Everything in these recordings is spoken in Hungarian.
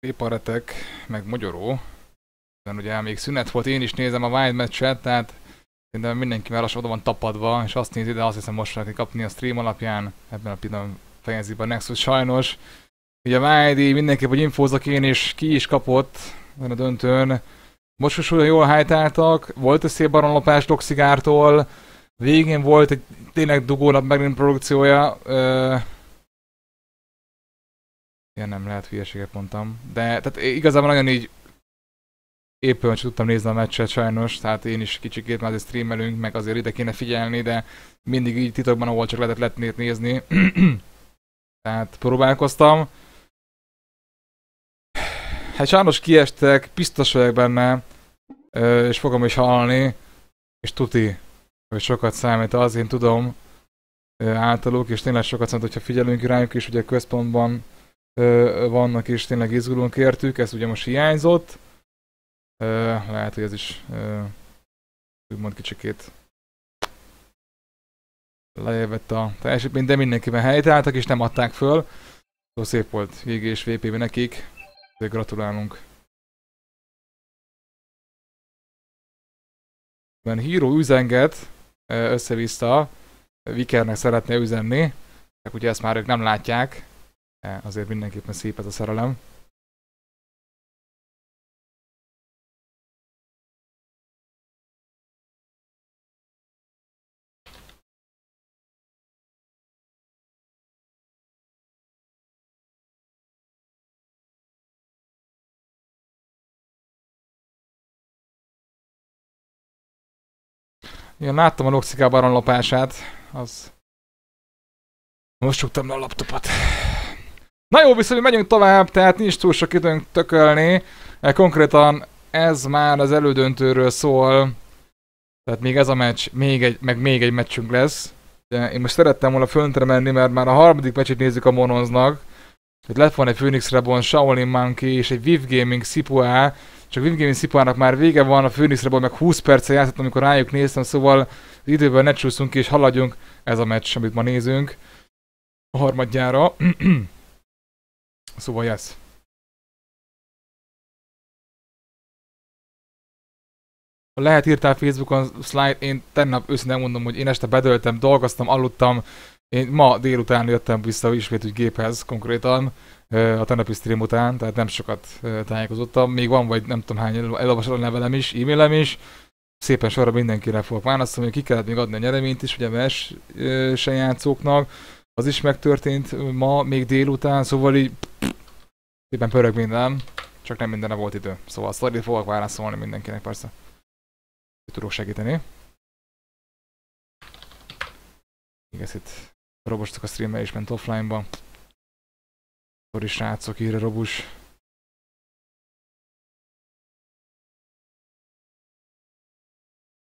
Réparetek, meg Magyaró. De ugye még szünet volt, én is nézem a Wild Match-et, tehát szerintem mindenki már oda van tapadva, és azt nézi, de azt hiszem most lehet kapni a stream alapján, ebben a pillanatban fejezi be a Nexus sajnos. Ugye a Wild mindenképp, hogy infózak én, és ki is kapott a döntőn. Most is olyan jól hájtáltak, volt egy szép baronlopás Doxigártól, végén volt egy tényleg dugónap megint produkciója. Ö... Ilyen nem lehet hülyeséget mondtam. De tehát igazából nagyon így éppen csak tudtam nézni a meccset sajnos, tehát én is kicsikét már azért streamelünk, meg azért ide kéne figyelni, de mindig így titokban, ahol csak lehetett letnét nézni. tehát próbálkoztam. Hát sajnos kiestek, biztos vagyok benne, és fogom is hallani, és tuti, hogy sokat számít az, én tudom általuk, és tényleg sokat számít, hogyha figyelünk rájuk is, ugye a vannak, és tényleg izgulunk értük, ez ugye most hiányzott. Lehet, hogy ez is úgymond kicsikét lejjebb a teljesítmény, de mindenkiben helytálltak és nem adták föl. Szóval szép volt VG és VP-ben nekik. Gratulálunk. Ben Hero üzenget össze-vissza, Vikernek szeretne üzenni, csak ugye ezt már ők nem látják, azért mindenképpen szép ez a szerelem. Igen, láttam a Noxiká baronlopását, az... Most csuktam le a laptopot. Na jó, viszont megyünk tovább, tehát nincs túl sok időnk tökölni. E, konkrétan ez már az elődöntőről szól. Tehát még ez a meccs, még egy, meg még egy meccsünk lesz. De én most szerettem volna föntre menni, mert már a harmadik meccset nézzük a Monoznak. Itt lett volna egy Phoenix Reborn, Shaolin Monkey és egy Viv Gaming Sipua csak Wim Gaming Szipuának már vége van, a Phoenix Rebel meg 20 perce játszott, amikor rájuk néztem, szóval időben ne csúszunk ki és haladjunk. Ez a meccs, amit ma nézünk. A harmadjára. szóval yes. Lehet írtál Facebookon slide, én tennap őszintén mondom, hogy én este bedöltem, dolgoztam, aludtam, én ma délután jöttem vissza ismét úgy géphez konkrétan, a tenapi stream után, tehát nem sokat tájékozottam. Még van vagy nem tudom hány elolvasott levelem is, e-mailem is. Szépen sorra mindenkire fogok válaszolni, ki kellett még adni a nyereményt is, ugye vers játszóknak. Az is megtörtént ma, még délután, szóval így szépen pörög minden, csak nem mindenre volt idő. Szóval sztori fogok válaszolni mindenkinek persze. Tudok segíteni. Igaz, itt robostok a streammel is ment offline-ba. Sorry srácok, írja Robus.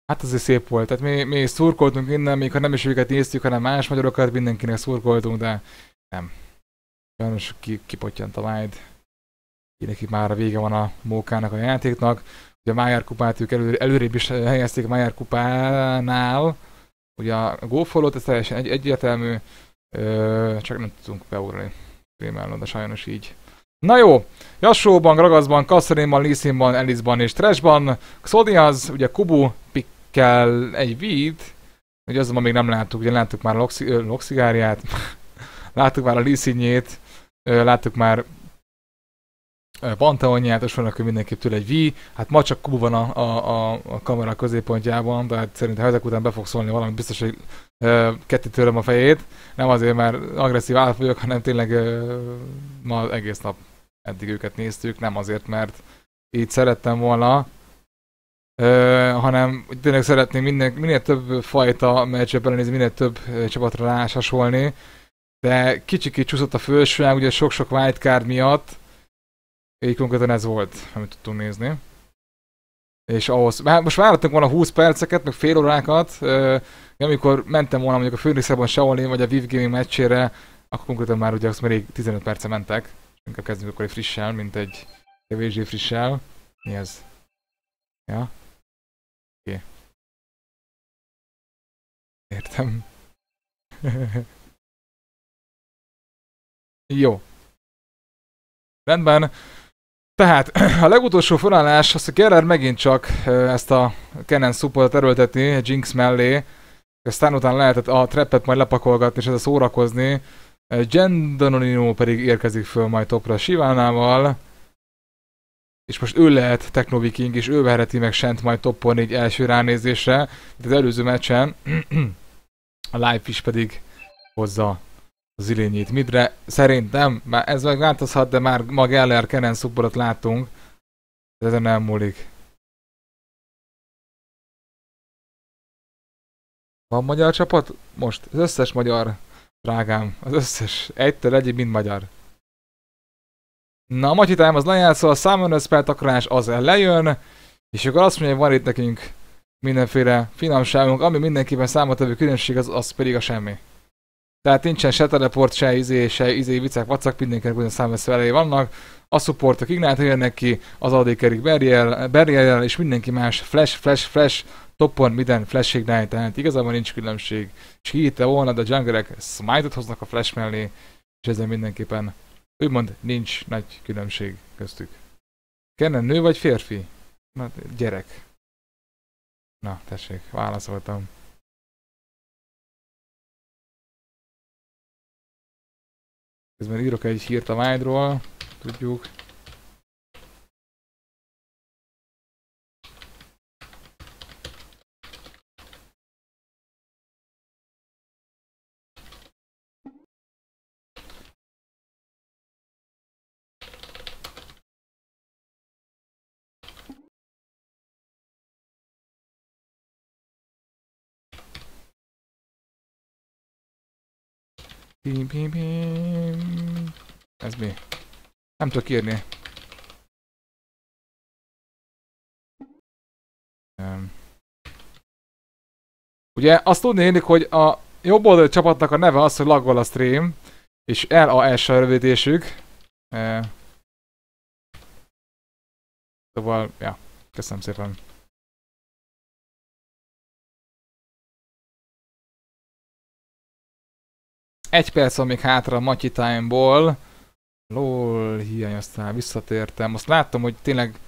Hát azért szép volt, tehát mi, mi szurkoltunk innen, még ha nem is őket néztük, hanem más magyarokat, mindenkinek szurkoltunk, de nem. Sajnos ki, kipottyant a Wide. Neki már a vége van a mókának a játéknak. Ugye a Májár kupát ők elő, előrébb is helyezték a Májár kupánál. Ugye a GoFollow-t, ez teljesen egy, egyértelmű, ö, csak nem tudunk beugrani rémálna, de sajnos így. Na jó, Jasóban, Gragazban, Kasszarénban, Lisinban, Elisban és Trashban, Xodiaz, ugye Kubu pikkel egy vít, ugye azonban még nem láttuk, ugye láttuk már a Loxigáriát, láttuk már a Lisinjét, láttuk már Panteonját, és van akkor mindenképp tőle egy V. Hát ma csak Kubu van a, a, a, a kamera középpontjában, tehát szerintem ezek után be fog szólni valami, biztos, hogy uh, ketté tőlem a fejét. Nem azért, mert agresszív állat vagyok, hanem tényleg uh, ma egész nap eddig őket néztük, nem azért, mert így szerettem volna, Uh, hanem tényleg szeretném minden, minél több fajta meccset belenézni, minél több csapatra rásasolni, de kicsikét csúszott a fősőleg, ugye sok-sok wildcard miatt, így konkrétan ez volt, amit tudtunk nézni. És ahhoz, most várhatunk volna 20 perceket, meg fél órákat, amikor mentem volna mondjuk a Phoenix-ban Shaolin vagy a Viv Gaming meccsére, akkor konkrétan már ugye azt már 15 perce mentek. Inkább kezdjünk akkor egy frissel, mint egy kevésbé frissel. Mi ez? Ja? Oké. Okay. Értem. Jó. Rendben. Tehát a legutolsó felállás, azt a Geller megint csak ezt a Canon support erőlteti Jinx mellé, aztán utána lehetett a trappet majd lepakolgatni és ez a szórakozni. Danonino pedig érkezik föl majd topra Sivánával, és most ő lehet Technoviking, és ő verheti meg Sent majd toppon egy első ránézésre. Itt az előző meccsen a Live pedig hozza az ilényét midre. Szerintem, már ez meg változhat, de már ma Geller Kenen supportot látunk. Ezen nem múlik. Van magyar csapat? Most az összes magyar, drágám, az összes, egytől egyig mind magyar. Na, a Matyi Time az lejátszol, a Summoner Spell takarás az lejön, és akkor azt mondja, hogy van itt nekünk mindenféle finomságunk, ami mindenkiben számottevő különbség, az, az pedig a semmi. Tehát nincsen se teleport, se izé, se izé, viccek, vacak, mindenkinek olyan számvesző elejé vannak. A supportok Ignite jönnek ki, az AD kerik barrier és mindenki más flash, flash, flash, toppon minden flash ignite, tehát igazából nincs különbség. És hitte volna, de a junglerek smite-ot hoznak a flash mellé, és ezzel mindenképpen úgymond nincs nagy különbség köztük. Kennen nő vagy férfi? Na, gyerek. Na, tessék, válaszoltam. Közben írok egy hírt a Wide-ról, tudjuk. Pim, pim, pim. Ez mi? Nem tudok írni. Ugye azt tudni hogy a jobb oldali csapatnak a neve az, hogy laggol a stream, és LAS a rövidítésük. Uh. Szóval, ja, köszönöm szépen. Egy perc van még hátra a Matyi Time-ból. Lol, hiányoztál, visszatértem. Most láttam, hogy tényleg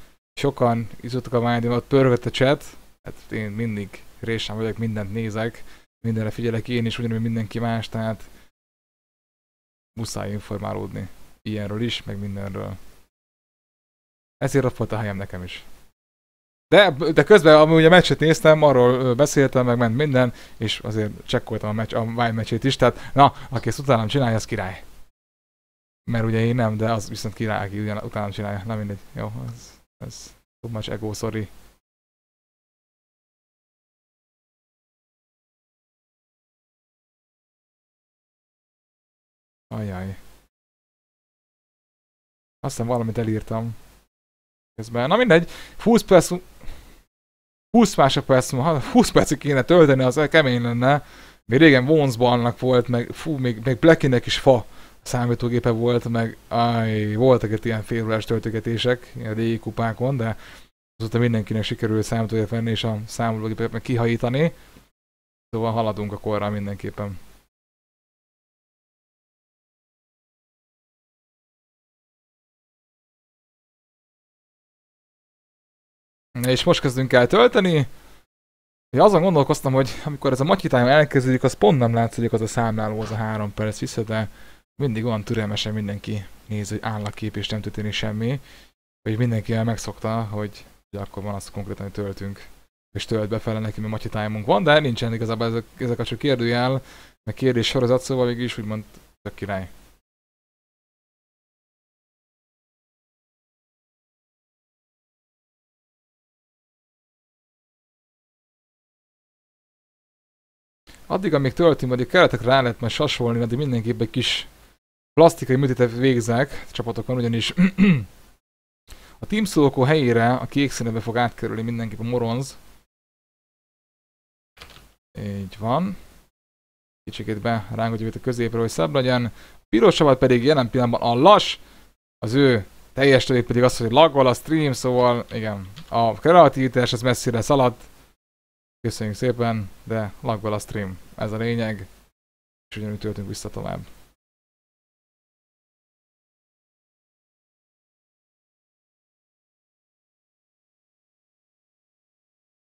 sokan izottak a Mindin, ott pörgött a chat. Hát én mindig résen vagyok, mindent nézek, mindenre figyelek én is, ugyanúgy mindenki más, tehát muszáj informálódni ilyenről is, meg mindenről. Ezért ott volt a helyem nekem is. De, de közben, amúgy a meccset néztem, arról beszéltem, meg ment minden, és azért csekkoltam a, meccs, a Wild meccsét is, tehát na, aki ezt utánam csinálja, az király. Mert ugye én nem, de az viszont király, aki ugyan utánam csinálja. Na mindegy, jó, ez, ez too much ego, sorry. Ajaj. Aztán valamit elírtam. Közben, na mindegy, 20 perc 20 másodperc, 20 percig kéne tölteni, az kemény lenne. Még régen Wonsbalnak volt, meg fú, még, még Blackinek is fa számítógépe volt, meg aj, voltak itt ilyen félórás töltögetések a régi kupákon, de azóta mindenkinek sikerült számítógépet venni és a számológépet meg kihajítani. Szóval haladunk a korral mindenképpen. És most kezdünk el tölteni. Én azon gondolkoztam, hogy amikor ez a matyitányom elkezdődik, az pont nem látszik az a számláló, az a három perc vissza, de mindig olyan türelmesen mindenki néz, hogy áll a kép és nem történik semmi. Hogy mindenki el megszokta, hogy, hogy akkor van az konkrétan, hogy töltünk és tölt befele neki, mert matyi van, de nincsen igazából ezek, ezek a csak kérdőjel, meg kérdés sorozat, szóval végig is úgymond tök király. Addig, amíg töltünk, addig keretekre rá lehet majd sasolni, addig mindenképp egy kis plastikai műtétet végzek csapatokon, ugyanis a Team Suloko helyére a kék színebe fog átkerülni mindenképp a moronz. Így van. Kicsikét be rángatjuk itt a középre, hogy szebb legyen. A piros csapat pedig jelen pillanatban a las, az ő teljes pedig az, hogy lagol a stream, szóval igen, a kreativitás az messzire szaladt, Köszönjük szépen, de lagbel a stream, ez a lényeg, és ugyanúgy töltünk vissza tovább.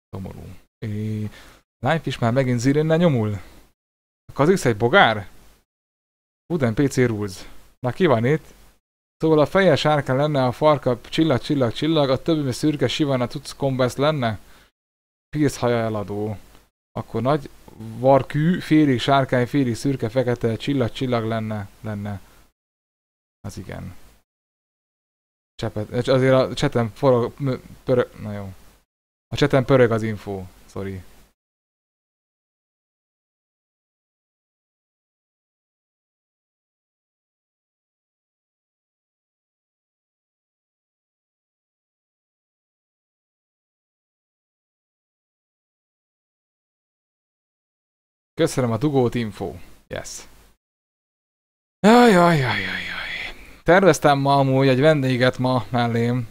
Szomorú. É, Life is már megint zirennel nyomul? Kazix egy bogár? Uden PC rules. Na ki van itt? Szóval a feje sárkán lenne, a farka csillag, csillag, csillag, a többi szürke sivan, a tuc kombász lenne? Pierce haja eladó. Akkor nagy varkű, félig sárkány, félig szürke, fekete, csillag, csillag lenne, lenne. Az igen. Csepet, azért a cseten forog, pörög, na jó. A cseten pörög az info, sorry. Köszönöm a dugót, info. Yes. Jaj, jaj, jaj, jaj, jaj. Terveztem ma amúgy egy vendéget ma mellém.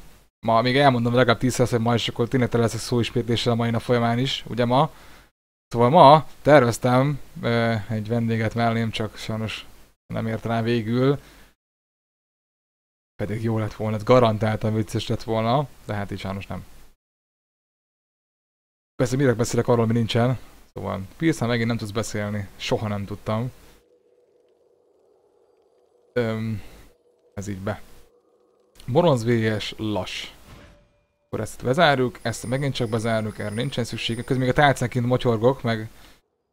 Ma még elmondom legalább tízszer, hogy ma is akkor tényleg tele leszek szóismétléssel a mai nap folyamán is, ugye ma. Szóval ma terveztem e, egy vendéget mellém, csak sajnos nem ért rá végül. Pedig jó lett volna, garantáltan vicces lett volna, de hát így sajnos nem. Persze mire beszélek arról, mi nincsen. Szóval Pierce megint nem tudsz beszélni. Soha nem tudtam. Öm, ez így be. Bronzvéges lass. Akkor ezt bezárjuk, ezt megint csak bezárjuk, erre nincsen szükség. Közben még a tálcánként motyorgok, meg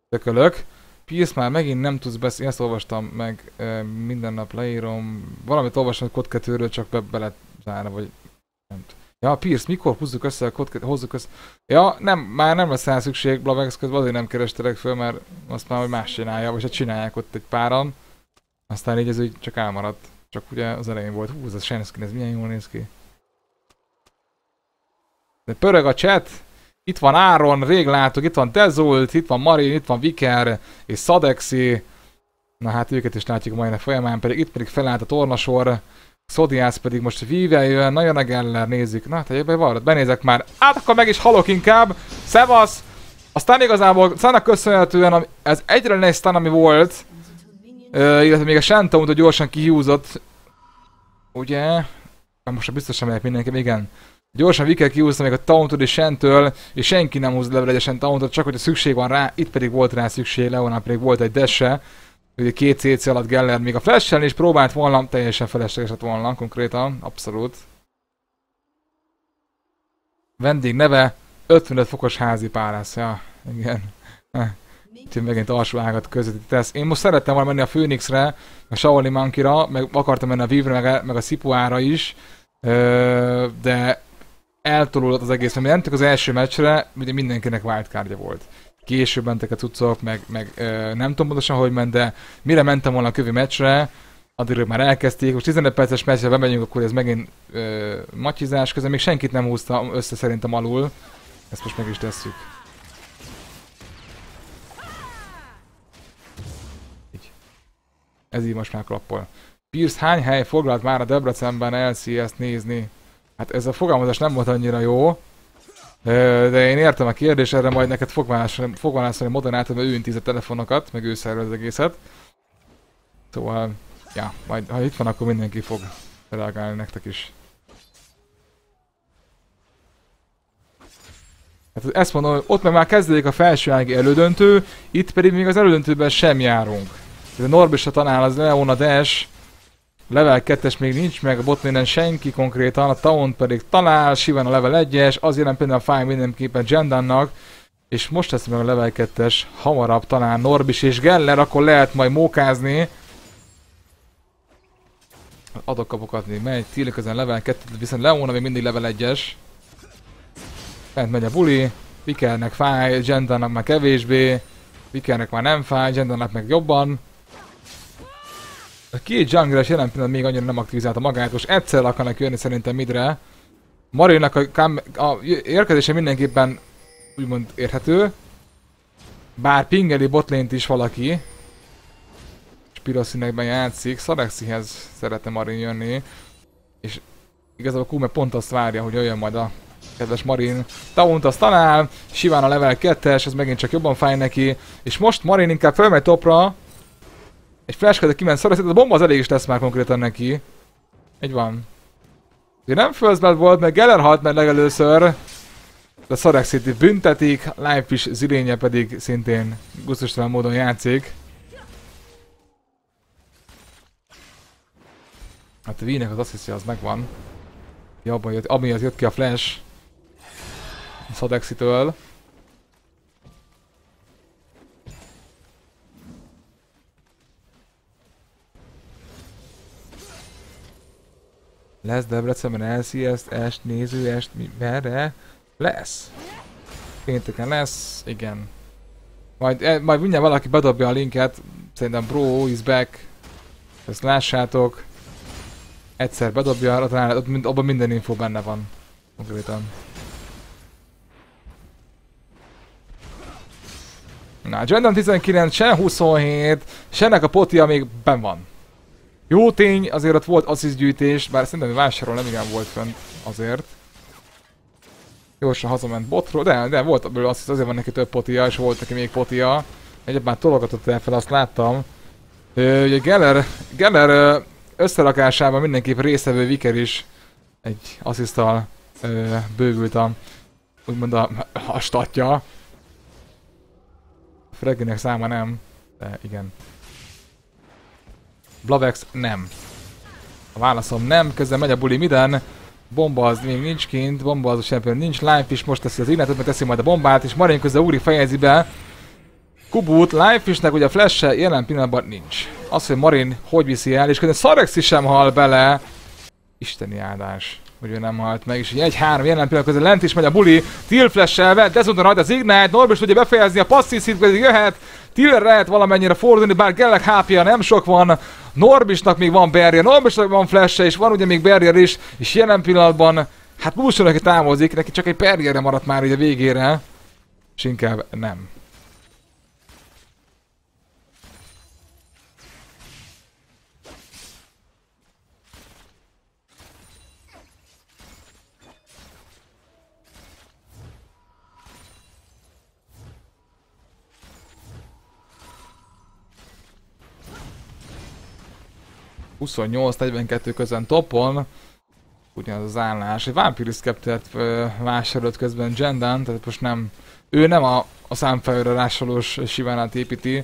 tökölök. Pierce már megint nem tudsz beszélni, ezt olvastam meg, e, minden nap leírom. Valamit olvastam a kod csak be, be lett zárva, vagy nem tudom. Ja, Pierce, mikor húzzuk össze a kódket, hozzuk össze. Ja, nem, már nem lesz rá szükség Blavex közben, azért nem kerestelek föl, mert azt már hogy más csinálja, vagy hát csinálják ott egy páran. Aztán így ez úgy csak elmaradt. Csak ugye az elején volt, hú, ez a Shenskin, ez milyen jól néz ki. De pörög a chat, itt van Áron, rég látok, itt van Tezult, itt van Marin, itt van Viker és Sadexi. Na hát őket is látjuk majd a folyamán, pedig itt pedig felállt a tornasor. Szodiász pedig most víve jön, nagyon a Geller, nézzük. Na, te be van, benézek már. Hát akkor meg is halok inkább. Szevasz! Aztán igazából Szának köszönhetően ez egyre nehéz stun, ami volt. Ö, illetve még a Shantaunot gyorsan kihúzott. Ugye? Most biztosan megyek mindenki, igen. Gyorsan Vikel kihúzta még a Tauntod és Shantől, és senki nem húz level Tauntot, csak hogy a szükség van rá, itt pedig volt rá szükség, Leonán pedig volt egy desse. Ugye két CC alatt Geller még a flash is próbált volna, teljesen felesleges lett volna konkrétan, abszolút. Vendég neve 55 fokos házi párász, ja, igen. Úgyhogy megint alsó ágat közvetítesz. Én most szerettem volna menni a Phoenixre, a Shaolin Monkey-ra, meg akartam menni a Vivre, meg, meg a Sipuára is, de eltolódott az egész, mert mentük az első meccsre, ugye mindenkinek wildcardja volt később mentek a cuccok, meg, meg ö, nem tudom pontosan, hogy ment, de mire mentem volna a kövi meccsre, addig már elkezdték, most 15 perces meccsre bemegyünk, akkor ez megint ö, matyizás, közben még senkit nem húzta össze szerintem alul. Ezt most meg is tesszük. Így. Ez így most már klappol. Pierce hány hely foglalt már a Debrecenben LCS-t nézni? Hát ez a fogalmazás nem volt annyira jó. De én értem a kérdést, erre majd neked fog válaszolni moderátor, mert ő intéz a telefonokat, meg ő szervez az egészet. Szóval, ja, majd ha itt van, akkor mindenki fog reagálni nektek is. Hát ezt mondom, ott meg már kezdődik a felsőági elődöntő, itt pedig még az elődöntőben sem járunk. A Norbis a tanál az Leona Dash, Level 2-es még nincs meg, a botlénen senki konkrétan, a Taunt pedig talál, Sivan a level 1-es, az jelen például fáj mindenképpen Jendannak, és most lesz meg a level 2-es, hamarabb talán Norbis és Geller, akkor lehet majd mókázni. Adok kapokat még megy, Tilly közben level 2, viszont Leona még mindig level 1-es. Fent megy a buli, Vikernek fáj, Jendannak már kevésbé, Vikernek már nem fáj, Jendannak meg jobban. A két jungler jelen pillanatban még annyira nem aktivizálta magát, most egyszer akarnak jönni szerintem midre. Marionnak a, a érkezése mindenképpen úgymond érhető. Bár pingeli botlént is valaki. Spiroszínekben játszik, Szarexihez szeretne Marin jönni. És igazából Kume pont azt várja, hogy jöjjön majd a kedves Marin. Taunt azt talál, Siván a level 2-es, ez megint csak jobban fáj neki. És most Marin inkább felmegy topra, egy flash kiment szar, a bomba az elég is lesz már konkrétan neki. Egy van. Ugye nem first blood volt, meg Geller halt meg legelőször. A Sarek City büntetik, Life is zilénye pedig szintén gusztustalan módon játszik. Hát a V-nek az asszisztja az megvan. Ja, abban jött, amiatt jött ki a flash. A Lesz Debrecenben LCS, est, néző, est, mi, merre? Lesz. Pénteken lesz, igen. Majd, eh, majd mindjárt valaki bedobja a linket, szerintem bro is back. Ezt lássátok. Egyszer bedobja, ott, mind, abban minden info benne van. Konkrétan. Na, Jordan 19, se 27, sennek a potia még ben van. Jó tény, azért ott volt assist gyűjtés, bár szerintem vásárol nem igen volt fönt azért. Gyorsan hazament botról, de, de volt belőle assist, azért van neki több potia, és volt neki még potia. Egyébként már tologatott el fel, azt láttam. Ö, ugye Geller, Geller összerakásában mindenképp részevő Viker is egy asszisztal bővült a, úgymond a, a statja. Fregginek száma nem, de igen. Blavex nem. A válaszom nem, közben megy a buli minden. Bomba az még nincs kint, bomba az a champion nincs, Life is most teszi az ignetet, mert teszi majd a bombát, és Marin közben Uri fejezi be. Kubut, Lifefishnek ugye a flash -e jelen pillanatban nincs. Az, hogy Marin hogy viszi el, és közben Sarex is sem hal bele. Isteni áldás hogy ő nem halt meg, és így egy-három jelen pillanat közben lent is megy a buli, Till flash-elve, Desmond rajta az Ignite, Norbis tudja befejezni, a passzív szint jöhet, Till lehet valamennyire fordulni, bár Gellek hp nem sok van, Norbisnak még van barrier, Norbisnak van flash és van ugye még barrier is, és jelen pillanatban, hát Bulson, aki távozik, neki csak egy barrier maradt már ugye végére, és inkább nem. 28-42 közön topon, ugyanaz az állás. Egy Vampirus Sceptert vásárolt közben Jendan, tehát most nem, ő nem a, a számfejőre rásolós Sivánát építi,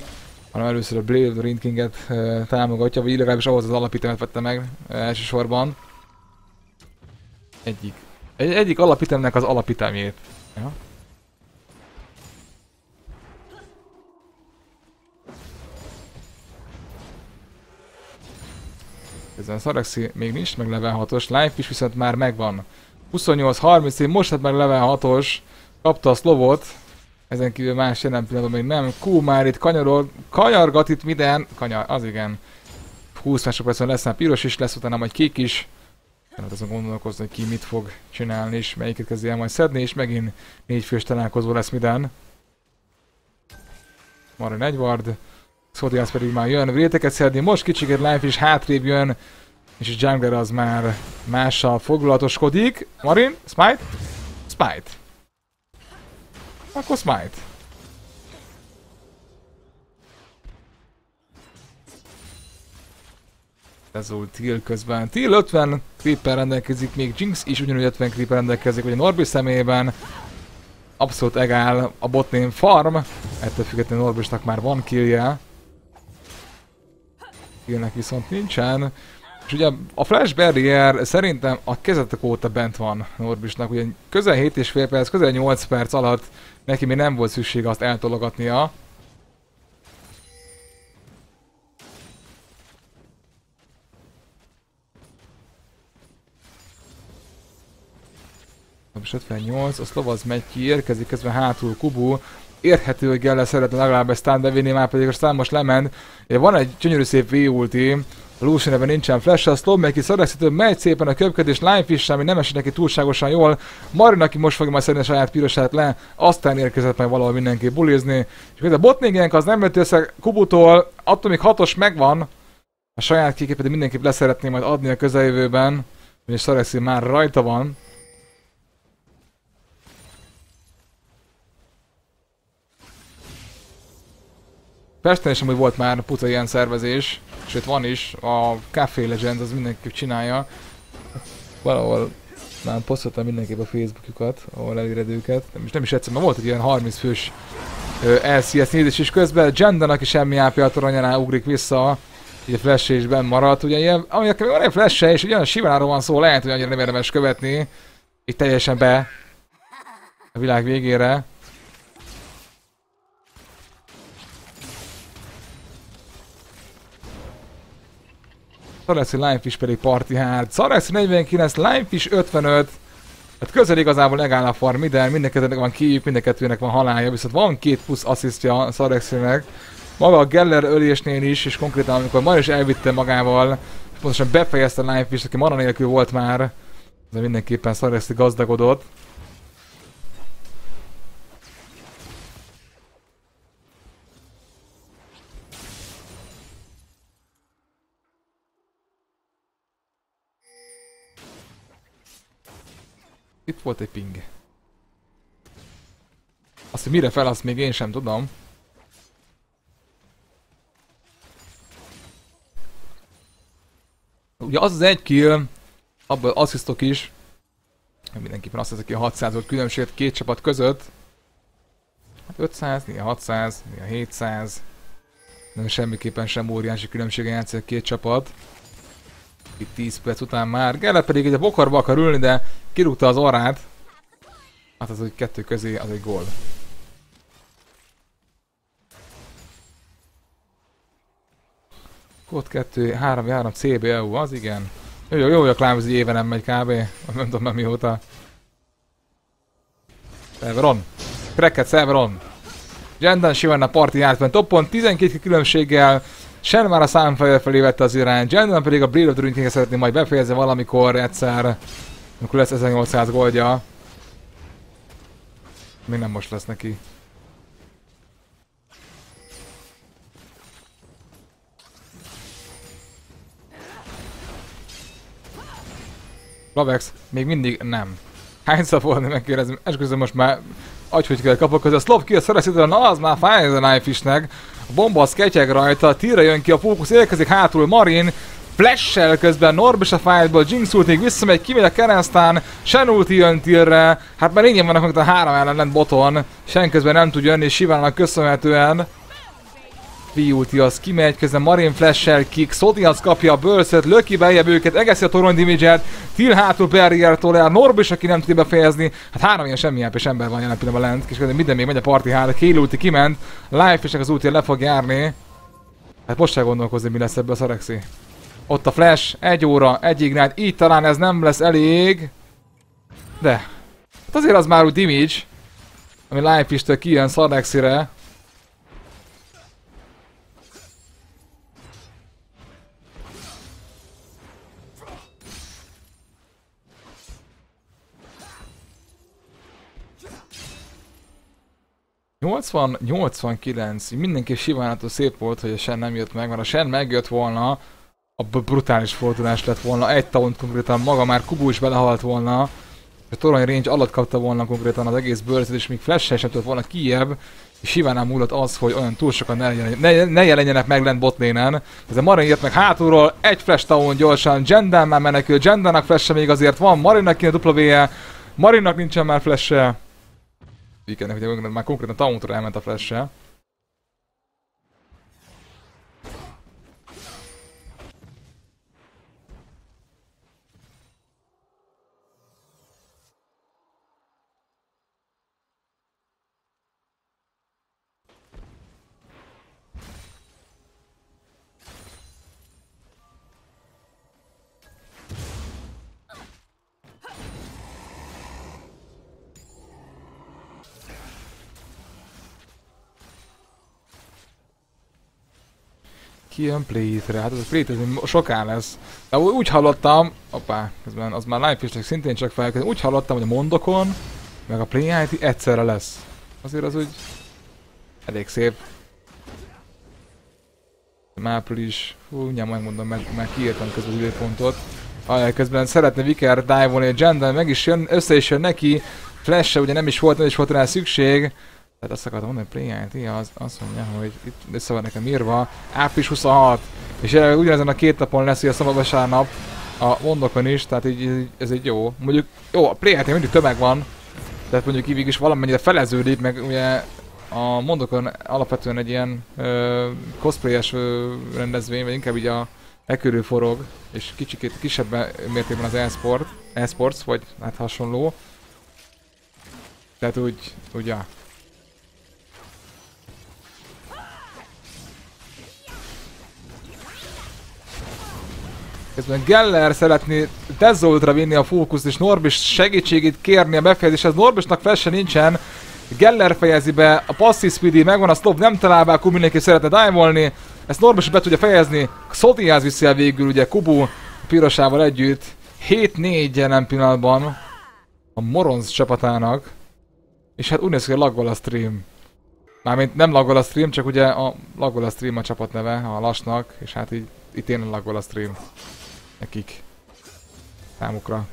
hanem először a Blade Ring Kinget e, támogatja, vagy legalábbis ahhoz az alapítemet vette meg e, elsősorban. Egyik. Egy, egyik alapítemnek az alapítemét. Ja. Ezen Saraxi még nincs meg level 6-os, Life is viszont már megvan. 28-30 év, most hát meg level 6-os, kapta a szlovot, ezen kívül más jelen pillanatban még nem. Q már itt kanyarol, kanyargat itt minden, kanyar, az igen. 20 másodpercen lesz már piros is, lesz utána majd kék is. Hát azon gondolkozni, hogy ki mit fog csinálni, és melyiket kezdi el majd szedni, és megint négy fős találkozó lesz minden. Marin Edward. Szodiász pedig már jön réteket szedni, most kicsiket Life is hátrébb jön, és a jungler az már mással foglalatoskodik. Marin, Smite? Smite. Akkor Smite. Ezul Till közben. Till 50 creeper rendelkezik, még Jinx is ugyanúgy 50 creeper rendelkezik, a Norbi személyében abszolút egál a botname farm, ettől függetlenül Norbisnak már van killje skillnek viszont nincsen. És ugye a Flash Barrier szerintem a kezetek óta bent van Norbisnak, ugye közel 7,5 perc, közel 8 perc alatt neki még nem volt szüksége azt eltologatnia. Most 58, a Slovaz megy ki, érkezik közben hátul Kubu, érthető, hogy Gelle szeretne legalább egy stun bevinni, már pedig a stun most lement. Van egy gyönyörű szép V-ulti, a Lucian ebben nincsen flash, a Slow meg ki Szarexitől megy szépen a köpködés Linefish, ami nem esik neki túlságosan jól. Marin, aki most fogja majd szedni a saját pirosát le, aztán érkezett meg valahol mindenki bulizni. És a botningenk az nem vett össze Kubutól, attól még hatos megvan, a saját kékét pedig mindenképp leszeretné majd adni a közeljövőben, és Szarexi már rajta van. Pesten is amúgy volt már puta ilyen szervezés, sőt van is, a Café Legend az mindenki csinálja. Valahol Már posztoltam mindenképp a Facebookjukat, ahol eléred őket. Nem is, nem is egyszer, mert volt egy ilyen 30 fős LCS nézés is közben. Jendan, aki semmi AP a toronyánál ugrik vissza, így a flash is benn maradt. Ugye ilyen, ami akkor van egy flash és ugye olyan Sivánáról van szó, lehet, hogy annyira nem érdemes követni. Itt teljesen be a világ végére. Szarexi Limefish pedig Party Hard. Szarexi 49, Limefish 55. Hát közel igazából legáll a farm ide, mindenkettőnek van kiük, mindenkettőnek van halálja, viszont van két plusz asszisztja Szarexinek. Maga a Geller ölésnél is, és konkrétan amikor ma is elvitte magával, pontosan befejezte a Limefish, aki mana nélkül volt már, de mindenképpen Szarexi gazdagodott. Itt volt egy ping. Azt, hogy mire fel, azt még én sem tudom. Ugye az az egy kill, abból asszisztok is. Mindenképpen azt hiszem, hogy a 600 volt különbséget két csapat között. Hát 500, néha 600, néha 700. Nem semmiképpen sem óriási különbségen játszik a két csapat. Itt 10 perc után már. Gelle pedig egy bokarba akar ülni, de kirúgta az orrát. Hát az, hogy kettő közé, az egy gól. Kód 2, 3, 3, CBU, az igen. Jó, jó, hogy a Climb éve nem megy kb. Nem tudom már mióta. Severon. Cracket Severon. Jendan Shivan a parti átben toppon, 12 különbséggel. Sen már a számfeje felé vette az irány, Jendan pedig a Blade of the szeretné majd befejezni valamikor egyszer. Amikor lesz 1800 goldja. Még nem most lesz neki. Lavex, még mindig nem. Hányszor volna megkérdezem, esküszöm most már agyhogy kell kapok között. Szlov ki a szereszítőre, na az már fáj ez a knifefishnek. A bomba az ketyeg rajta, tírra jön ki a fókusz, érkezik hátul Marin, flash közben Norbis a fájtból, Jinx ult még visszamegy, kimegy a keresztán, Shen ulti jön tírre, hát már ingyen vannak a három ellen lent boton, Shen közben nem tud jönni Sivának köszönhetően. Fiúti az kimegy, közben Marin flash kick, Sodias kapja a bőrszet, löki bejebb őket, egeszi a torony damage-et, Till hátul barrier el, Norbis, aki nem tudja befejezni, hát három ilyen semmi és ember van jelen pillanatban lent, és minden még megy a party hátra, Kél ulti kiment, Life és az ulti le fog járni. Hát most se gondolkozni, mi lesz ebből a Szarexi. Ott a flash, egy óra, egy ignite, így talán ez nem lesz elég. De. Hát azért az már úgy damage. Ami Life-istől kijön Szarexire. 80-89, mindenki sivánató szép volt, hogy a Shen nem jött meg, mert a Shen megjött volna, a brutális fordulás lett volna, egy taunt konkrétan. Maga már Kubu is belehalt volna, a torony range alatt kapta volna konkrétan az egész bőrzet, és még flash sem tudott volna kijebb, és Sivánál múlott az, hogy olyan túl sokan ne, jelenjen, ne, ne jelenjenek meg lent botlénen. Ez a Marin jött meg hátulról, egy flash town gyorsan, Jendan már menekül, Jendának flash még azért van, Marinnak kéne dupla V-je, Marinnak nincsen már flash -e. Weekendnek, hogy már konkrétan Tauntra elment a flash -e. Ki jön Playtre? Hát ez a Playtre soká lesz. De úgy hallottam, opá, közben az már live szintén csak fel, úgy hallottam, hogy a Mondokon, meg a Play IT egyszerre lesz. Azért az úgy elég szép. Április, hú, nyilván megmondom, meg, meg kiírtam közben az időpontot. Ajaj, közben szeretne Viker dive-olni a meg is jön, össze is jön neki. Flash-e ugye nem is volt, nem is volt rá szükség. Tehát azt akartam mondani, hogy Play az azt mondja, hogy itt össze van nekem írva, április 26, és ugyanezen a két napon lesz, hogy a szabad vasárnap, a mondokon is, tehát így, így ez egy jó. Mondjuk, jó, a play mindig tömeg van, tehát mondjuk így is valamennyire feleződik, meg ugye a mondokon alapvetően egy ilyen ö, cosplayes ö, rendezvény, vagy inkább így a e forog, és kicsikét kisebb mértékben az e-sport, e-sports, vagy hát hasonló. Tehát úgy, úgy ja. Közben Geller szeretné Dezoltra vinni a fókuszt és Norbis segítségét kérni a befejezéshez. Norbisnak fel se nincsen. Geller fejezi be, a passive speedy megvan, a stop nem talál be, akkor mindenki szeretne dive Ezt Norbis be tudja fejezni. Xotiáz viszi el végül ugye Kubu pirosával együtt. 7-4 jelen pillanatban a Moronz csapatának. És hát úgy néz ki, hogy laggol a stream. Mármint nem laggol a stream, csak ugye a laggol a stream a csapat neve, a lasnak, és hát így itt én laggol a stream nekik. Számukra.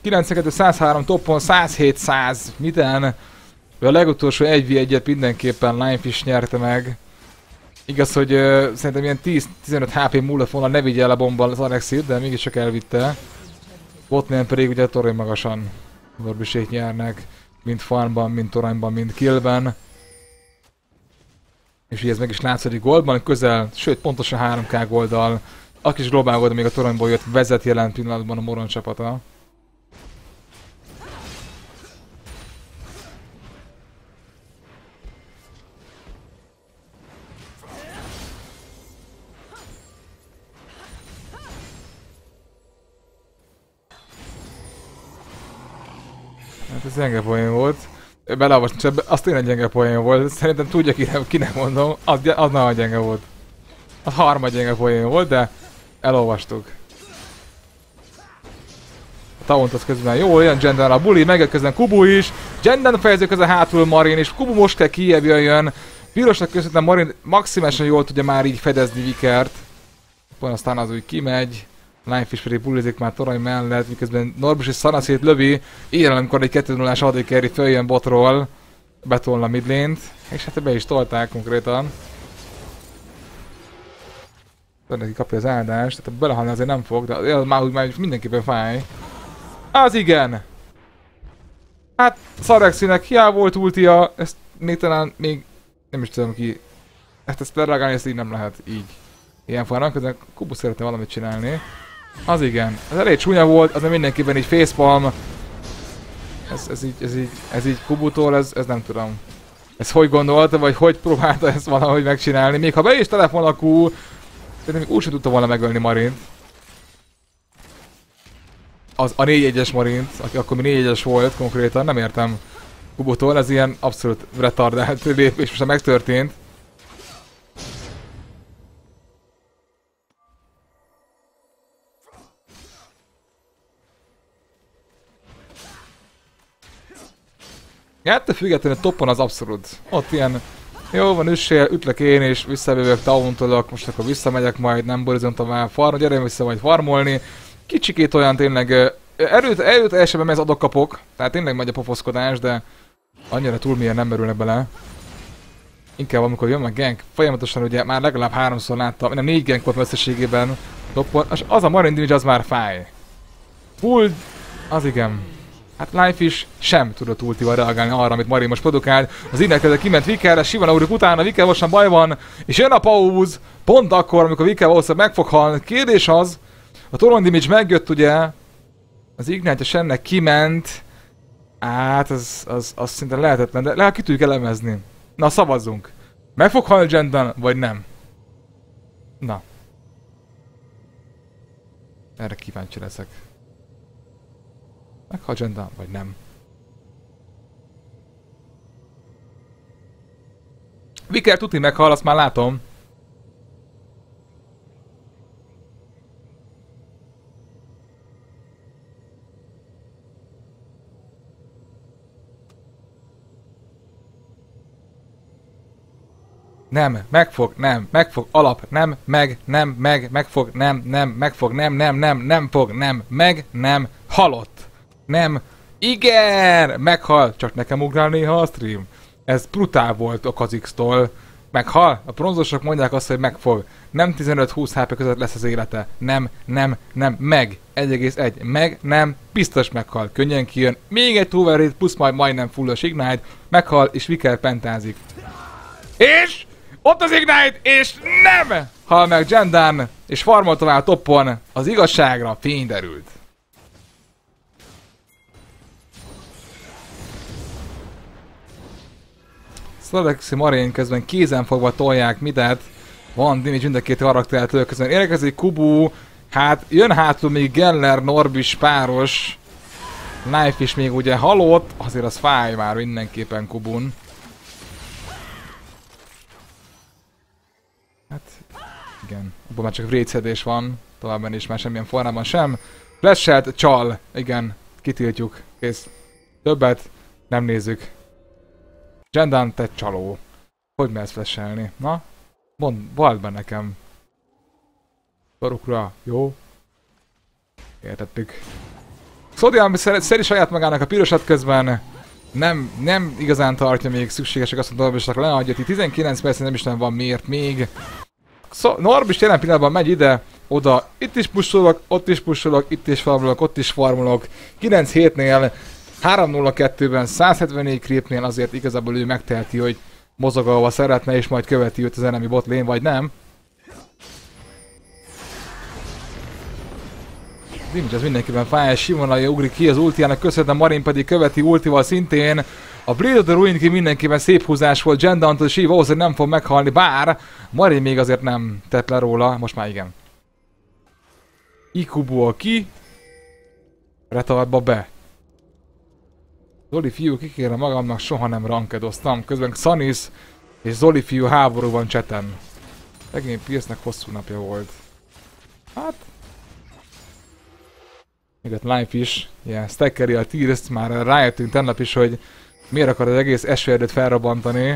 Kilenceket 103 toppon, 107 100 miten? A legutolsó 1v1-et mindenképpen Linefish nyerte meg. Igaz, hogy uh, szerintem ilyen 10-15 HP múlott volna, ne vigye el a bomba az Alexit, de mégiscsak elvitte. Botman pedig ugye torony magasan Vorbisét nyernek, mind farmban, mind toronyban, mind killben. És ugye ez meg is látszik goldban, közel, sőt pontosan 3k golddal. Aki is globál még a toronyból jött, vezet jelen pillanatban a Moron csapata. Hát ez gyenge poén volt. Beleolvasni, csak az tényleg gyenge poén volt. Szerintem tudja ki nem, ki nem mondom. Az, az nagyon gyenge volt. A harmad gyenge poén volt, de elolvastuk. A az közben jó, olyan Jenden a buli, meg közben Kubu is. Jenden fejező közben hátul Marin, és Kubu most kell kijebb jöjjön. Pirosnak köszönöm Marin maximálisan jól tudja már így fedezni Vikert. Aztán az úgy kimegy. Linefish pedig bulizik már torony mellett, miközben Norbus és Sanaszét lövi, amikor egy 2 0 ás adékeri följön botról, betolna midlént, és hát be is tolták konkrétan. Neki kapja az áldást, tehát belehalni azért nem fog, de már úgy már mindenképpen fáj. Az igen! Hát Szarexinek hiába volt ultia, ezt még talán még nem is tudom ki. Hát ezt lereagálni ezt így nem lehet így. Ilyen formán, közben Kubu szeretne valamit csinálni. Az igen. Ez elég csúnya volt, az mindenképpen így facepalm. Ez, ez így, ez így, ez így Kubutól, ez, ez nem tudom. Ez hogy gondolta, vagy hogy próbálta ezt valahogy megcsinálni. Még ha be is telefon a Q, még úgy sem tudta volna megölni Marint. Az a 4-1-es Marint, aki akkor mi 4-1-es volt konkrétan, nem értem. Kubutól, ez ilyen abszolút retardált lépés, most megtörtént. Ettől függetlenül toppon az abszolút. Ott ilyen, jó van, üssél, ütlek én és visszavövök, tauntolok, most akkor visszamegyek majd, nem borizom tovább farm, gyere vissza majd farmolni. Kicsikét olyan tényleg, erőt, erőt elsőben ez adok kapok, tehát tényleg megy a pofoszkodás, de annyira túl milyen nem merülnek bele. Inkább amikor jön meg gank, folyamatosan ugye már legalább háromszor láttam, nem négy gank volt összességében toppon, és az a marin az már fáj. Full, az igen. Hát Life is sem tudott ultival reagálni arra, amit Marin most produkált. Az innen kiment Vikerre, Sivan úrik utána, Viker most baj van, és jön a pauz, pont akkor, amikor Viker valószínűleg meg fog halni. Kérdés az, a Torond Image megjött ugye, az Ignite ennek kiment, hát az, az, az szinte lehetetlen, de lehet ki tudjuk elemezni. Na szavazzunk. Meg fog halni Jendan, vagy nem? Na. Erre kíváncsi leszek. Meg agenda, vagy nem. Viker tuti meghal, azt már látom. nem, megfog, nem, megfog, alap, nem, meg, nem, meg, megfog, nem, nem, megfog, nem, nem, nem, nem fog, nem, meg, nem, Halott. Nem. Igen! Meghal. Csak nekem ugrál néha a stream. Ez brutál volt a Kazix-tól. Meghal. A bronzosok mondják azt, hogy megfog. Nem 15-20 HP között lesz az élete. Nem, nem, nem. Meg. 1,1. Meg, nem. Biztos meghal. Könnyen kijön. Még egy Tower plusz majd majdnem fullos Ignite. Meghal, és Viker pentázik. És ott az Ignite, és nem! Hal meg Jendan, és farmol tovább toppon, az igazságra fény derült. Szalexi Marine közben fogva tolják midet. Van damage mind a két karaktert közben. Érkezik Kubu, hát jön hátul még Geller, Norbis páros. Knife is még ugye halott, azért az fáj már mindenképpen Kubun. Igen. Abban már csak récedés van. Továbbá is már semmilyen formában sem. Flashet, csal. Igen. Kitiltjuk. Kész. Többet nem nézzük. Jendan, te csaló. Hogy mersz flashelni? Na? Mond, vald be nekem. Torukra. Jó? Értettük. Szodian szeri saját magának a pirosat közben nem, nem igazán tartja még szükségesek azt a dolgosakra leadja. 19 perc nem is nem van miért még. Szó, Norbis jelen pillanatban megy ide, oda, itt is pusolok, ott is pusolok, itt is farmolok, ott is farmolok. 9 hétnél, 3-0-2-ben, 174 creepnél azért igazából ő megteheti, hogy mozog ahova szeretne, és majd követi őt az enemi botlén, vagy nem. Dimage ez mindenkiben fáj, Simonai ugrik ki az ultiának, köszönöm, Marin pedig követi ultival szintén. A Blade of the Ruin ki mindenképpen szép húzás volt, Jendantól Shiva valószínűleg nem fog meghalni, bár Marin még azért nem tett le róla, most már igen. Ikubuo ki. Retardba be. Zoli fiú, kikérem magamnak, soha nem rankedoztam. Közben Sanis és Zoli fiú háborúban cseten. Szegény Pierce-nek hosszú napja volt. Hát... Még Life is, ilyen stackeri a Tears, már rájöttünk tennap is, hogy Miért akar az egész esőerdőt felrobbantani?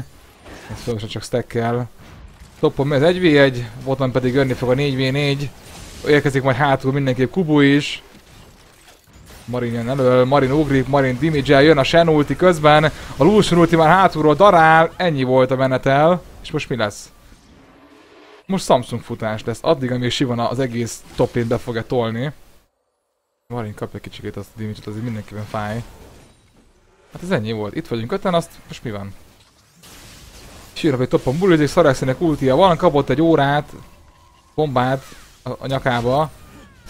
Ez szóval csak stackkel. Toppon ez 1v1, bottom pedig jönni fog a 4v4. Érkezik majd hátul mindenképp Kubu is. Marin jön elől, Marin ugrik, Marin damage jön a Shen ulti közben. A Lucian ulti már hátulról darál, ennyi volt a menetel. És most mi lesz? Most Samsung futás lesz, addig amíg Sivana az egész top be fogja tolni. Marin kapja kicsikét azt a damage-et, azért mindenképpen fáj. Hát ez ennyi volt. Itt vagyunk öten, azt most mi van? Sírap egy toppon bullizik, Szaraxinek ultia van, kapott egy órát, bombát a, a nyakába.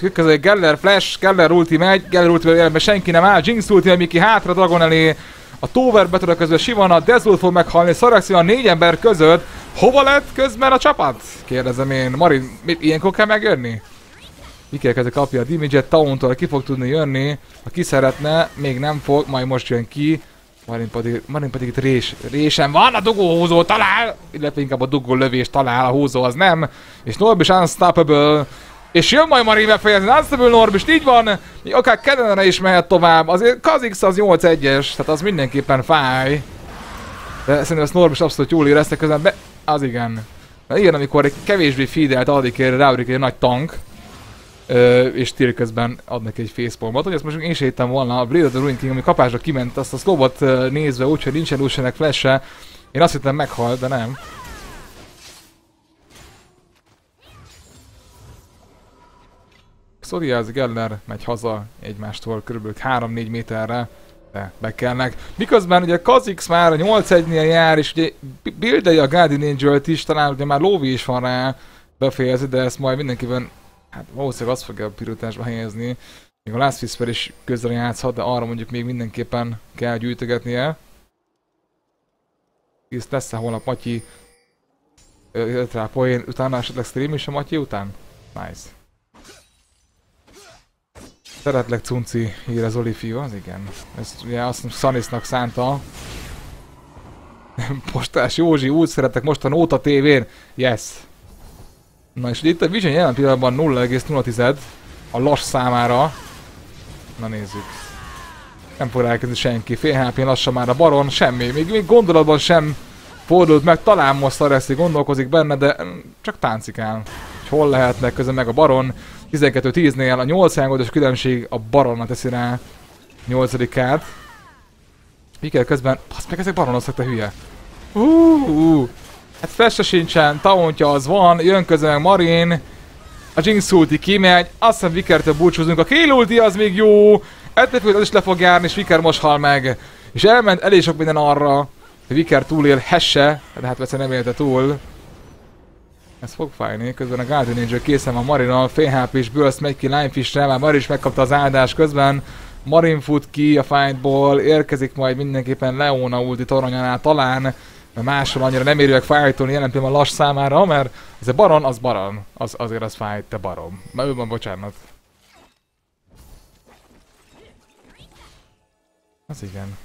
Egy Geller flash, Geller ulti megy, Geller ulti jelenben senki nem áll, Jinx ulti megy ki hátra Dragon elé, a Tower betör közben Sivana, Dezult fog meghalni, Szaraxi a négy ember között. Hova lett közben a csapat? Kérdezem én. Marin, mit, ilyenkor kell megjönni? Vikerkező kapja a damage-et, Tauntól ki fog tudni jönni, ha ki szeretne, még nem fog, majd most jön ki. Marin pedig, Marin pedig itt rés, résen van, a dugóhúzó talál, illetve inkább a dugó lövés talál, a húzó az nem. És Norbis Unstoppable, és jön majd Marin befejezni, Unstoppable Norbis, így van, akár Kedenre is mehet tovább, azért Kazix az 8-1-es, tehát az mindenképpen fáj. De szerintem ezt Norbis abszolút jól érezte közben, be, az igen. Na igen, amikor egy kevésbé feedelt adik ráudik egy nagy tank, Ö, és tér közben adnak egy facepalmot, hogy ezt most én se volna, a Blade of the Ruin King, ami kapásra kiment, azt a slowbot nézve, úgyhogy nincsen lucian flash -e. Én azt hittem meghal, de nem. Xodiaz Geller megy haza egymástól kb. 3-4 méterre, de bekelnek. Miközben ugye Kazix már a 8-1-nél jár, és ugye bildelje a Guardian Angel-t is, talán ugye már Lóvi is van rá befejezi, de ezt majd mindenképpen hát valószínűleg azt fogja a pirításba helyezni. Még a Last Whisper is közre játszhat, de arra mondjuk még mindenképpen kell gyűjtögetnie. Hisz lesz-e holnap Matyi jött rá poén, utána esetleg stream is a Matyi után? Nice. Szeretlek Cunci, ír az fiú, az igen. Ezt ugye azt Szanisnak szánta. Postás Józsi, úgy szeretek most a Nóta tévén. Yes. Na és itt a Vision jelen pillanatban 0,0 a lass számára. Na nézzük. Nem fog elkezdeni senki. Fél hp lassan már a baron, semmi. Még, még gondolatban sem fordult meg. Talán most Szaresi gondolkozik benne, de csak táncikál. hol lehetnek, közben meg a Baron 12-10-nél a 8 hángodos különbség a Baronna teszi rá 8-át. Viker közben, basz meg ezek baronoztak, te hülye. Uh, uh. Hát fesse sincsen, tauntja az van, jön közben Marin. A Jinx ulti kimegy, azt hiszem Vikertől búcsúzunk, a Kill ulti az még jó. Ettől az is le fog járni, és Viker most hal meg. És elment elég sok minden arra, hogy Viker túlél hesse, de hát persze nem élte túl. Ez fog fájni, közben a Guardian Angel készen van Marinal, fél hp és burst megy ki Linefish-re, már Marin is megkapta az áldás közben. Marin fut ki a fightból, érkezik majd mindenképpen Leona ulti toronyánál talán, mert máshol annyira nem érjük fájtolni jelen pillanatban lass számára, mert az a baron, az baron, az, azért az fájt, te barom. Ma ő van, bocsánat. Az igen.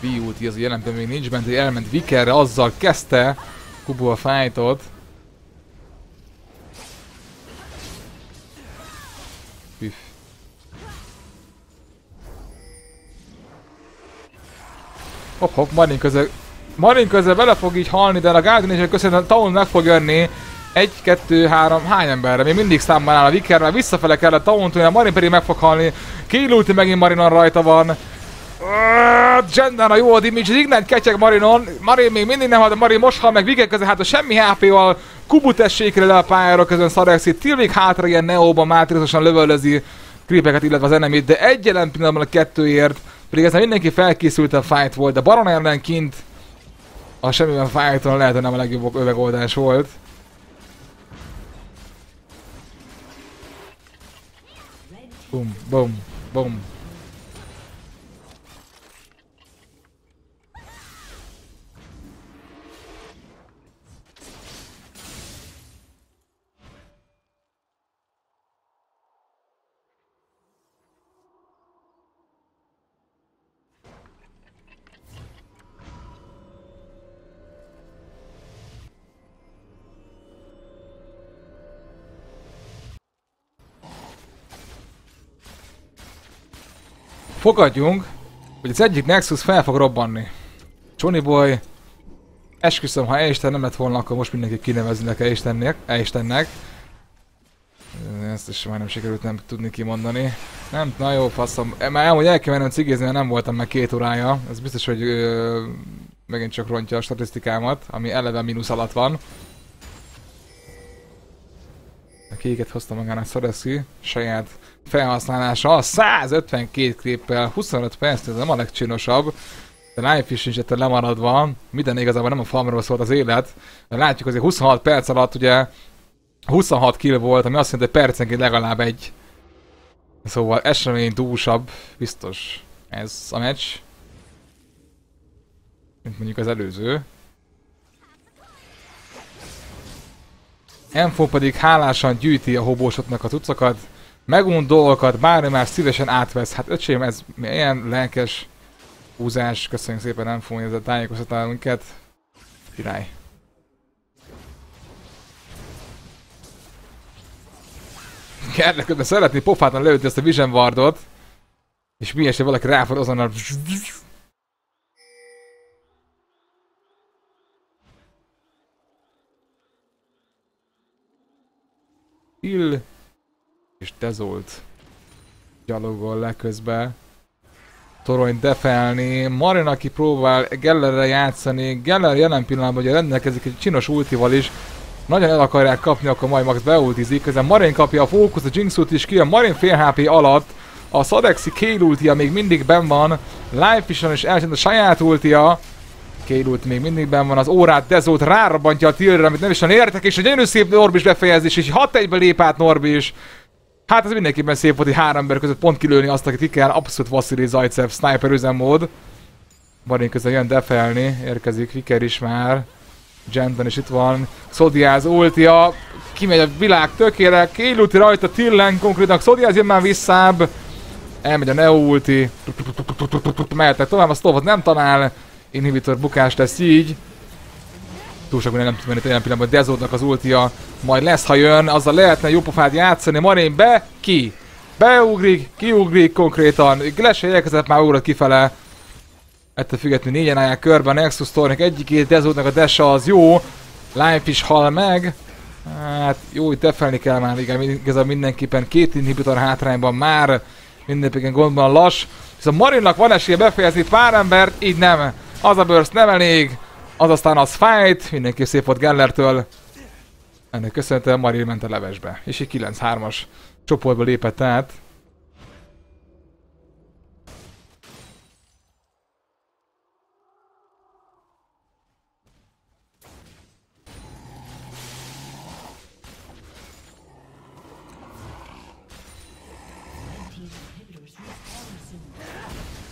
B-ulti az jelen még nincs bent, hogy elment Vikerre, azzal kezdte Kubu a fightot. Püff. Hopp Marin közel... Marin közel bele fog így halni, de a Guardian és köszönhetően Taun meg fog jönni. 1, 2, 3, hány emberre? Még mindig számban áll a Viker, mert visszafele kell a Taunt, a Marin pedig meg fog halni. Kill ulti megint Marinon rajta van. Jendan a jó a damage, Ignite ketyeg Marinon, Marin még mindig nem hal, de Marin most hal meg Viger közben, hát a semmi HP-val Kubu tessékre le a pályára közben Szarexi, Tilvik hátra ilyen Neóban mátrizosan lövöldözi creepeket, illetve az enemit, de egy jelen pillanatban a kettőért, pedig ezen mindenki felkészült a fight volt, de Baron ellen kint a semmiben fighton lehet, hogy nem a legjobb övegoldás volt. Bum, bum, bum. Fogadjunk, hogy az egyik Nexus fel fog robbanni. Johnny Boy, esküszöm, ha Eisten nem lett volna, akkor most mindenki kineveznek Eistennek. Eistennek. Ezt is már nem sikerült nem tudni kimondani. Nem, na jó, faszom. E, már elmúgy el kell mennem cigizni, mert nem voltam meg két órája. Ez biztos, hogy ö, megint csak rontja a statisztikámat, ami eleve mínusz alatt van. A kéket hozta magának Szoreszki, saját felhasználása 152 képpel 25 perc, ez nem a legcsinosabb. De Life is nincs lemaradva, minden igazából nem a farmról szólt az élet. De látjuk azért 26 perc alatt ugye 26 kill volt, ami azt jelenti, hogy percenként legalább egy. Szóval esemény dúsabb, biztos ez a meccs. Mint mondjuk az előző. Enfo pedig hálásan gyűjti a hobósoknak a tucakat, megunt dolgokat, bármi már szívesen átvesz. Hát öcsém, ez milyen lelkes húzás. Köszönjük szépen, nem fogja ezzel tájékoztatni minket. Király. Kellene de szeretné pofátlan leütni ezt a Vision Wardot. És mi esetleg valaki ráfog azonnal... Ill és Dezolt gyalogol le közben. Torony defelni, Marin aki próbál Gellerre játszani, Geller jelen pillanatban ugye rendelkezik egy csinos ultival is, nagyon el akarják kapni, akkor majd Max beultizik, közben Marin kapja a fókusz, a Jinx ult is ki, a Marin fél HP alatt, a Sadexi Kale ultia még mindig ben van, Life Vision is elcsend a saját ultia, Kale ulti még mindig ben van, az órát Dezolt rárabantja a Tilre, amit nem is értek, és a gyönyörű szép Norbis befejezés, és 6 1 lép át Norbis. Hát ez mindenképpen szép volt, hogy három ember között pont kilőni azt, akit ki kell. Abszolút Vasili Zajcev sniper üzemmód. Marin közben jön defelni, érkezik Viker is már. Genton is itt van. Szodiáz ultia, kimegy a világ tökére, Kélulti rajta, Tillen konkrétan, Szodiáz jön már visszább. Elmegy a Neo ulti. Mehetek tovább, a Stovot nem talál. Inhibitor bukás lesz így túl sok nem tud menni jelen pillanatban, Dezódnak az ultia. Majd lesz, ha jön, azzal lehetne jó pofát játszani, Marin be, ki, beugrik, kiugrik konkrétan, Glash elkezdett már ugrott kifele, ettől függetlenül négyen állják körben, Nexus Tornik egyikét, Dezódnak a dash az jó, Life is hal meg. Hát jó, itt defelni kell már, igazából mindenképpen két inhibitor hátrányban már. Mindenképpen gondban lass. Viszont Marinnak van esélye befejezni pár embert, így nem. Az a burst nem elég, az aztán az fight, mindenki szép volt Gellertől. Ennek köszönhetően Marin ment a levesbe. És egy 9-3-as csoportba lépett át.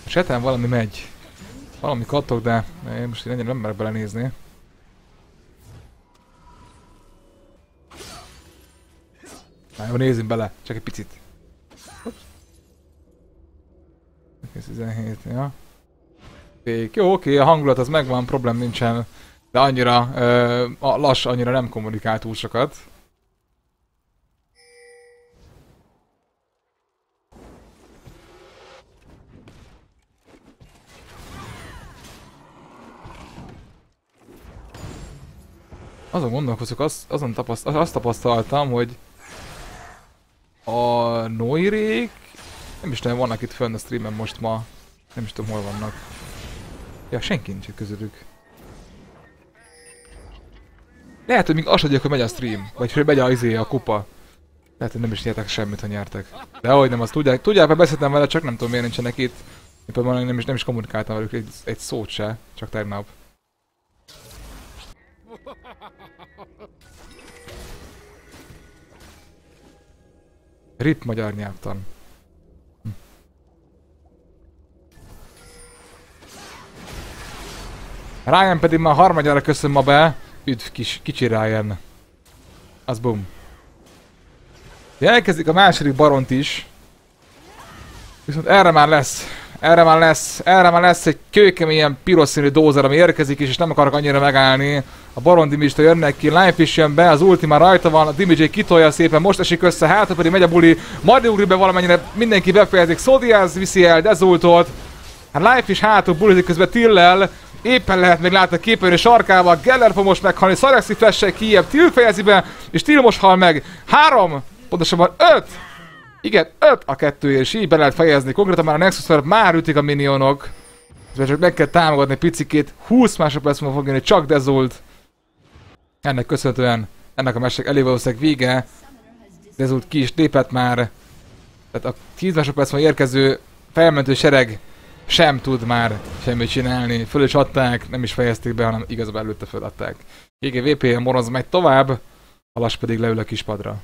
Seten valami megy. Valami kattog, de én most én ennyire nem merek belenézni. Na jó, nézzünk bele, csak egy picit. 17, ja. Jó, oké, a hangulat az megvan, problém nincsen. De annyira, ö, a lass annyira nem kommunikált túl sokat. Azon gondolkozok, az, azon tapaszt, azt tapasztaltam, hogy a Noirék, nem is tudom, vannak itt fönn a streamen most ma, nem is tudom hol vannak. Ja, senki nincs közülük. Lehet, hogy még azt adják, hogy megy a stream, vagy hogy megy a, izé, a kupa. Lehet, hogy nem is nyertek semmit, ha nyertek. De ahogy nem, azt tudják, tudják, mert beszéltem vele, csak nem tudom miért nincsenek itt. Például nem is, nem is kommunikáltam velük egy, egy szót se, csak tegnap. Rip magyar nyelvtan. Hm. Ryan pedig már harmadjára köszön ma be. Üdv kis, kicsi Ryan. Az bum. Elkezdik a második baront is. Viszont erre már lesz erre már lesz, erre már lesz egy kőkeményen piros színű dózer, ami érkezik is, és nem akarok annyira megállni. A Baron Dimista jönnek ki, Linefish be, az ultima rajta van, a Dimijay kitolja szépen, most esik össze, hátra pedig megy a buli, ugrik be valamennyire, mindenki befejezik, Sodiaz viszi el Dezultot, hát Linefish hátul bulizik közben Tillel, éppen lehet még látni a képernyő sarkával, Geller fog most meghalni, Szarexi flash kijebb, Till fejezi be, és Till most hal meg. Három, pontosabban öt igen, 5 a kettő és így be lehet fejezni. Konkrétan már a nexus már ütik a minionok. Ez csak meg kell támogatni picikét. 20 másodperc múlva fog jönni csak Dezult. Ennek köszönhetően ennek a mesek elég valószínűleg vége. Dezult ki is lépett már. Tehát a 10 másodperc múlva érkező felmentő sereg sem tud már semmit csinálni. Föl is adták, nem is fejezték be, hanem igazából előtte föladták. GGVP a moroz megy tovább, a pedig leül a kispadra.